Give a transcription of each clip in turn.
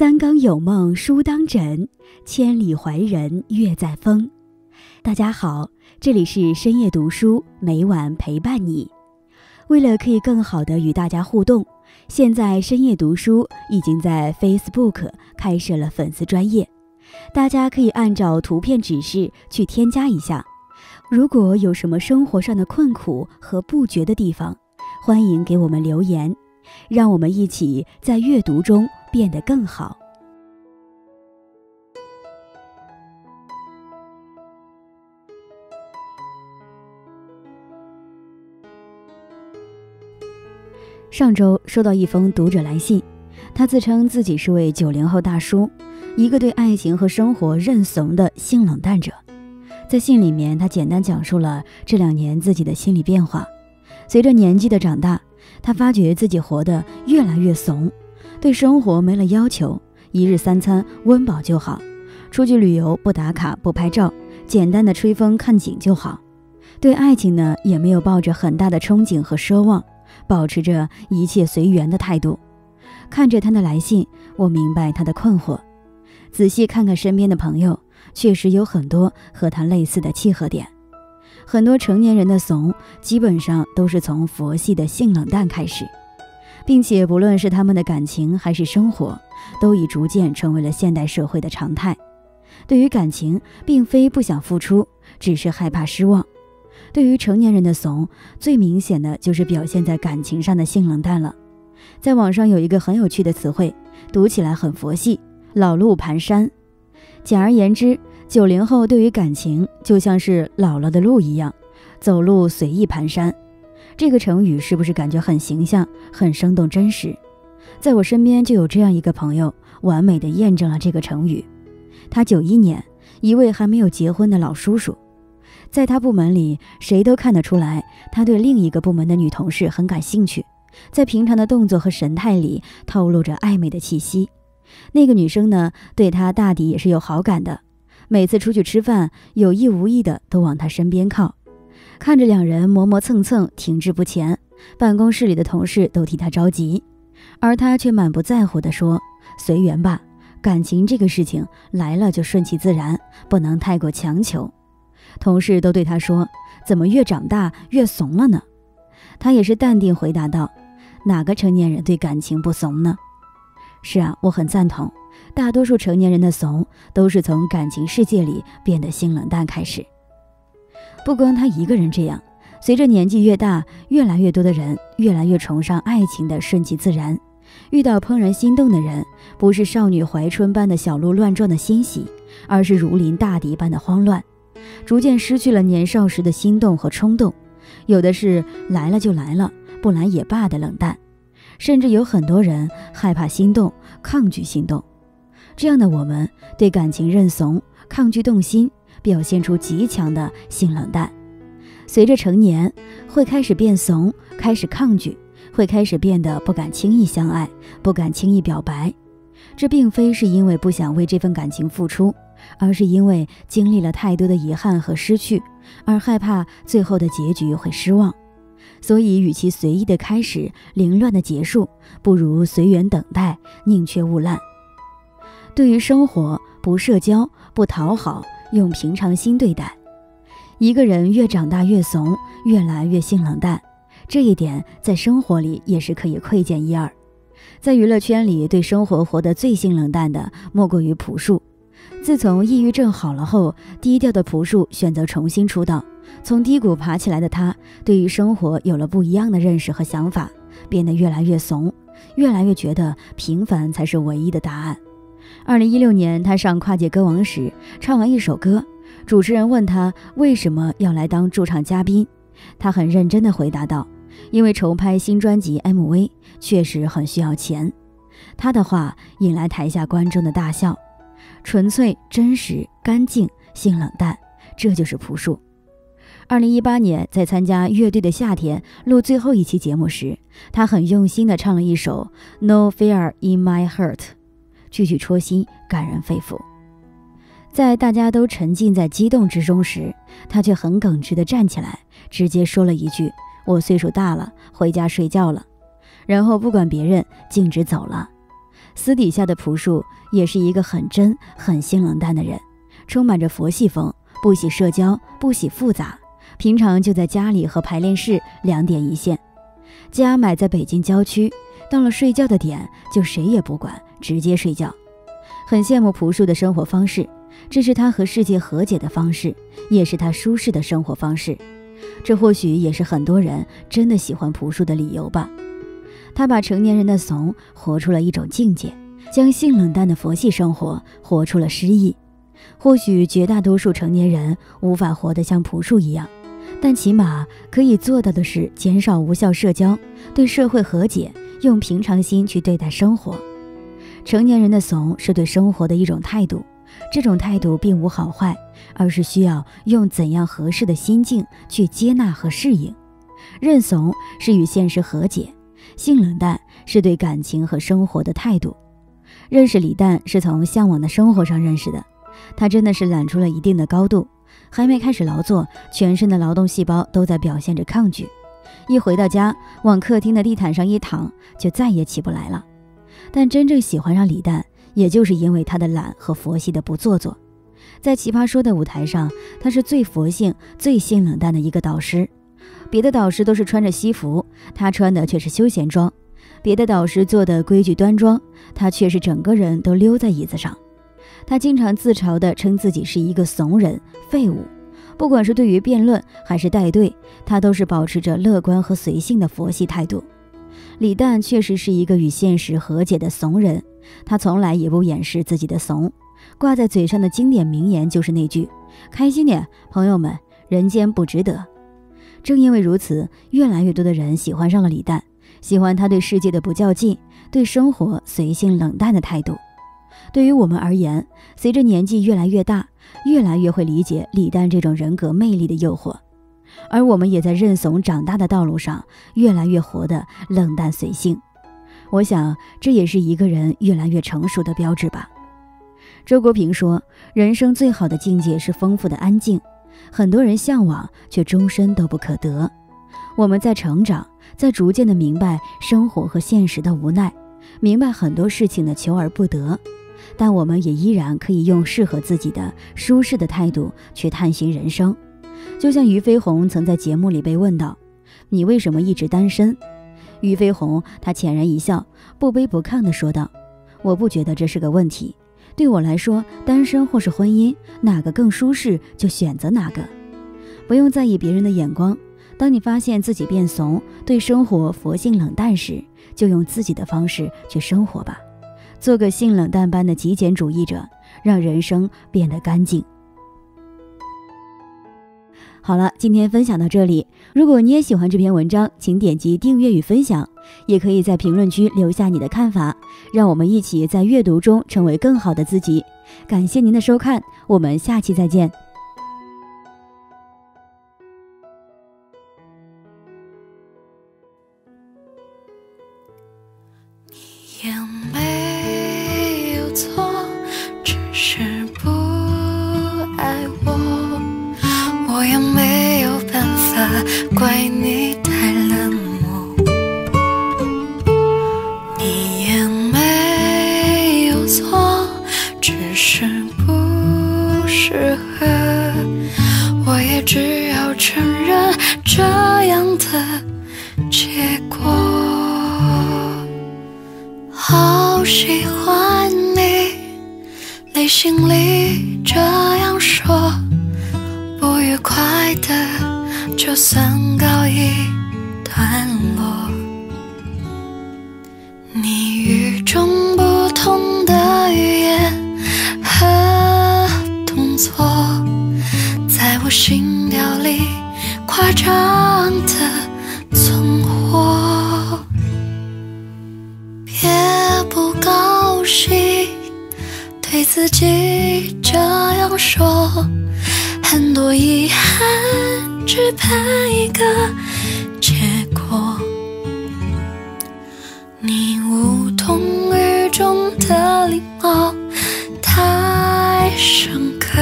三更有梦书当枕，千里怀人月在风。大家好，这里是深夜读书，每晚陪伴你。为了可以更好的与大家互动，现在深夜读书已经在 Facebook 开设了粉丝专业，大家可以按照图片指示去添加一下。如果有什么生活上的困苦和不觉的地方，欢迎给我们留言，让我们一起在阅读中。变得更好。上周收到一封读者来信，他自称自己是位九零后大叔，一个对爱情和生活认怂的性冷淡者。在信里面，他简单讲述了这两年自己的心理变化。随着年纪的长大，他发觉自己活得越来越怂。对生活没了要求，一日三餐温饱就好，出去旅游不打卡不拍照，简单的吹风看景就好。对爱情呢，也没有抱着很大的憧憬和奢望，保持着一切随缘的态度。看着他的来信，我明白他的困惑。仔细看看身边的朋友，确实有很多和他类似的契合点。很多成年人的怂，基本上都是从佛系的性冷淡开始。并且，不论是他们的感情还是生活，都已逐渐成为了现代社会的常态。对于感情，并非不想付出，只是害怕失望。对于成年人的怂，最明显的就是表现在感情上的性冷淡了。在网上有一个很有趣的词汇，读起来很佛系，“老路蹒跚”。简而言之，九零后对于感情就像是老了的路一样，走路随意蹒跚。这个成语是不是感觉很形象、很生动、真实？在我身边就有这样一个朋友，完美的验证了这个成语。他九一年，一位还没有结婚的老叔叔，在他部门里，谁都看得出来，他对另一个部门的女同事很感兴趣，在平常的动作和神态里透露着暧昧的气息。那个女生呢，对他大抵也是有好感的，每次出去吃饭，有意无意的都往他身边靠。看着两人磨磨蹭蹭，停滞不前，办公室里的同事都替他着急，而他却满不在乎地说：“随缘吧，感情这个事情来了就顺其自然，不能太过强求。”同事都对他说：“怎么越长大越怂了呢？”他也是淡定回答道：“哪个成年人对感情不怂呢？”是啊，我很赞同，大多数成年人的怂都是从感情世界里变得性冷淡开始。不光他一个人这样，随着年纪越大，越来越多的人越来越崇尚爱情的顺其自然。遇到怦然心动的人，不是少女怀春般的小鹿乱撞的欣喜，而是如临大敌般的慌乱，逐渐失去了年少时的心动和冲动。有的是来了就来了，不来也罢的冷淡，甚至有很多人害怕心动，抗拒心动。这样的我们，对感情认怂，抗拒动心。表现出极强的性冷淡，随着成年，会开始变怂，开始抗拒，会开始变得不敢轻易相爱，不敢轻易表白。这并非是因为不想为这份感情付出，而是因为经历了太多的遗憾和失去，而害怕最后的结局会失望。所以，与其随意的开始，凌乱的结束，不如随缘等待，宁缺毋滥。对于生活，不社交，不讨好。用平常心对待，一个人越长大越怂，越来越性冷淡，这一点在生活里也是可以窥见一二。在娱乐圈里，对生活活得最性冷淡的，莫过于朴树。自从抑郁症好了后，低调的朴树选择重新出道。从低谷爬起来的他，对于生活有了不一样的认识和想法，变得越来越怂，越来越觉得平凡才是唯一的答案。二零一六年，他上《跨界歌王》时，唱完一首歌，主持人问他为什么要来当驻唱嘉宾，他很认真地回答道：“因为筹拍新专辑 MV 确实很需要钱。”他的话引来台下观众的大笑。纯粹、真实、干净、性冷淡，这就是朴树。二零一八年，在参加《乐队的夏天》录最后一期节目时，他很用心地唱了一首《No Fear in My Heart》。句句戳心，感人肺腑。在大家都沉浸在激动之中时，他却很耿直地站起来，直接说了一句：“我岁数大了，回家睡觉了。”然后不管别人，径直走了。私底下的朴树也是一个很真、很性冷淡的人，充满着佛系风，不喜社交，不喜复杂。平常就在家里和排练室两点一线，家买在北京郊区，到了睡觉的点就谁也不管，直接睡觉。很羡慕朴树的生活方式，这是他和世界和解的方式，也是他舒适的生活方式。这或许也是很多人真的喜欢朴树的理由吧。他把成年人的怂活出了一种境界，将性冷淡的佛系生活活出了诗意。或许绝大多数成年人无法活得像朴树一样，但起码可以做到的是减少无效社交，对社会和解，用平常心去对待生活。成年人的怂是对生活的一种态度，这种态度并无好坏，而是需要用怎样合适的心境去接纳和适应。认怂是与现实和解。性冷淡是对感情和生活的态度。认识李诞是从《向往的生活》上认识的，他真的是揽出了一定的高度。还没开始劳作，全身的劳动细胞都在表现着抗拒。一回到家，往客厅的地毯上一躺，就再也起不来了。但真正喜欢上李诞，也就是因为他的懒和佛系的不做作。在《奇葩说》的舞台上，他是最佛性、最性冷淡的一个导师。别的导师都是穿着西服，他穿的却是休闲装；别的导师做的规矩端庄，他却是整个人都溜在椅子上。他经常自嘲地称自己是一个怂人、废物。不管是对于辩论还是带队，他都是保持着乐观和随性的佛系态度。李诞确实是一个与现实和解的怂人，他从来也不掩饰自己的怂。挂在嘴上的经典名言就是那句：“开心点，朋友们，人间不值得。”正因为如此，越来越多的人喜欢上了李诞，喜欢他对世界的不较劲，对生活随性冷淡的态度。对于我们而言，随着年纪越来越大，越来越会理解李诞这种人格魅力的诱惑，而我们也在认怂长大的道路上，越来越活得冷淡随性。我想，这也是一个人越来越成熟的标志吧。周国平说：“人生最好的境界是丰富的安静。”很多人向往，却终身都不可得。我们在成长，在逐渐的明白生活和现实的无奈，明白很多事情的求而不得。但我们也依然可以用适合自己的舒适的态度去探寻人生。就像俞飞鸿曾在节目里被问到：“你为什么一直单身？”俞飞鸿他浅然一笑，不卑不亢地说道：“我不觉得这是个问题。”对我来说，单身或是婚姻，哪个更舒适就选择哪个，不用在意别人的眼光。当你发现自己变怂，对生活佛性冷淡时，就用自己的方式去生活吧，做个性冷淡般的极简主义者，让人生变得干净。好了，今天分享到这里。如果你也喜欢这篇文章，请点击订阅与分享，也可以在评论区留下你的看法，让我们一起在阅读中成为更好的自己。感谢您的收看，我们下期再见。只要承认这样的结果。好喜欢你，内心里这样说。不愉快的，就算告一段落。你雨中对自己这样说。很多遗憾，只盼一个结果。你无动于衷的礼貌太深刻，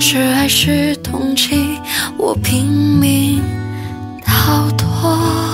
是爱是同情，我拼命逃脱。